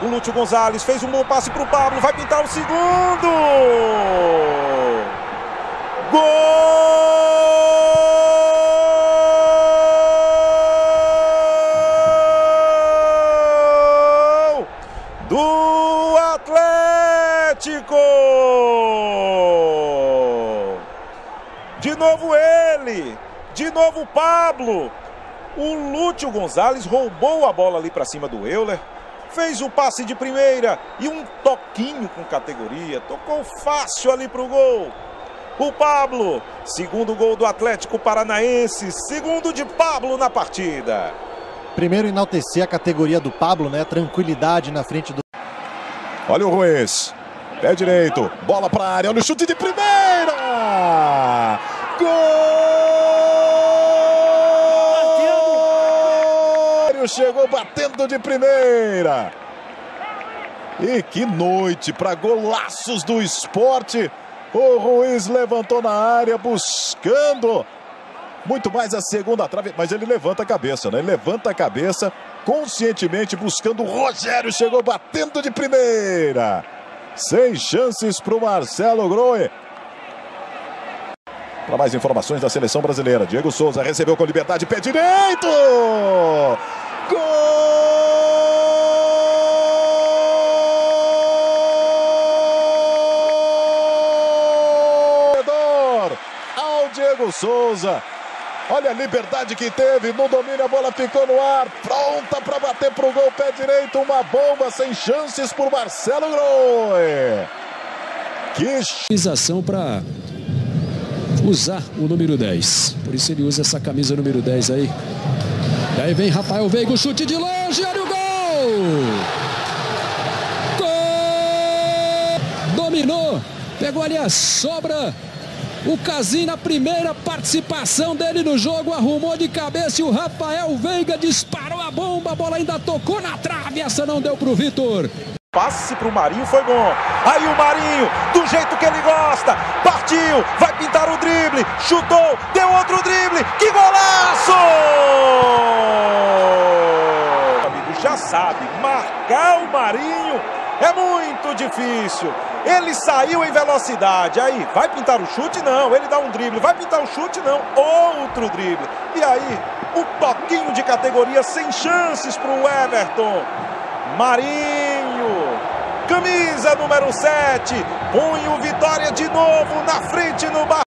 O Lúcio Gonzalez fez um bom passe para o Pablo. Vai pintar o segundo. Gol do Atlético. De novo ele. De novo Pablo. O Lúcio Gonzalez roubou a bola ali para cima do Euler. Fez o passe de primeira e um toquinho com categoria. Tocou fácil ali para o gol. O Pablo, segundo gol do Atlético Paranaense, segundo de Pablo na partida. Primeiro enaltecer a categoria do Pablo, né? Tranquilidade na frente do. Olha o Ruiz. Pé direito. Bola para a área. Olha o chute de primeira. Gol! Chegou batendo de primeira. E que noite para golaços do esporte. O Ruiz levantou na área buscando muito mais a segunda trave, mas ele levanta a cabeça, né? Ele levanta a cabeça conscientemente buscando o Rogério, chegou batendo de primeira. Sem chances para o Marcelo Groe. Para mais informações da seleção brasileira, Diego Souza recebeu com liberdade, pé direito! Gol! Ao Diego Souza. Olha a liberdade que teve, no domínio a bola ficou no ar, pronta para bater pro gol, pé direito, uma bomba sem chances por Marcelo Groe. Que utilização para usar o número 10. Por isso ele usa essa camisa número 10 aí. E aí vem Rafael Veiga, chute de longe, olha o gol! Gol! Dominou, pegou ali a sobra. O Casim na primeira participação dele no jogo, arrumou de cabeça e o Rafael Veiga disparou a bomba, a bola ainda tocou na trave, essa não deu pro Vitor. Passe para o Marinho foi bom. Aí o Marinho, do jeito que ele gosta, partiu, vai pintar o drible, chutou, deu outro drible, que golaço! Amigo, já sabe, marcar o Marinho é muito difícil. Ele saiu em velocidade. Aí, vai pintar o chute? Não. Ele dá um drible. Vai pintar o chute? Não. Outro drible. E aí, um toquinho de categoria sem chances para o Everton. Marinho, camisa número 7, põe o Vitória de novo na frente no bar.